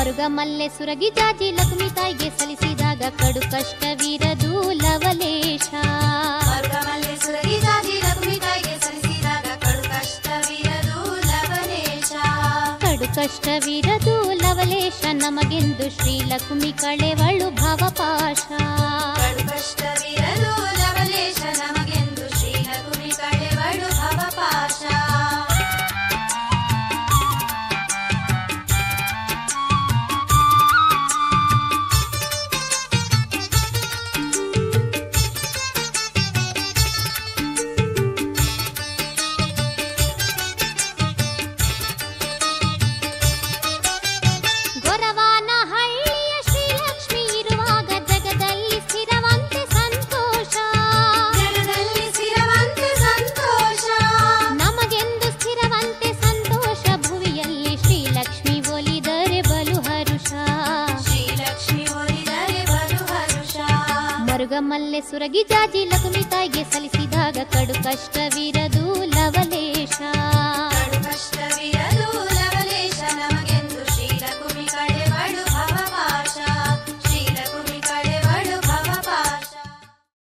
ಮರುಗ ಮಲ್ಲೆ ಸುರಗಿ ಜಾಜಿ ಲಕ್ಷ್ಮಿ ತಾಯಿಗೆ ಸಲ್ಲಿಸಿದಾಗ ಕಡು ಕಷ್ಟವಿರದು ಲವಲೇಶ ಸುರಗಿ ಜಾಜಿ ಲಕ್ಷ್ಮಿ ಸಲ್ಲಿಸಿದಾಗ ಕಡು ಕಷ್ಟವಿರದು ಲವಲೇಶ ನಮಗೆಂದು ಶ್ರೀ ಲಕ್ಷ್ಮಿ ಕಳೆವಳು ಭವಪಾಶ ಮಲ್ಲೆ ಸುರಗಿ ಜಾಜಿ ಲಕ್ಷ್ಮಿ ತಾಯಿಗೆ ಸಲ್ಲಿಸಿದಾಗ ಕಡು ಕಷ್ಟವಿರದು ಲವಲೇಶ.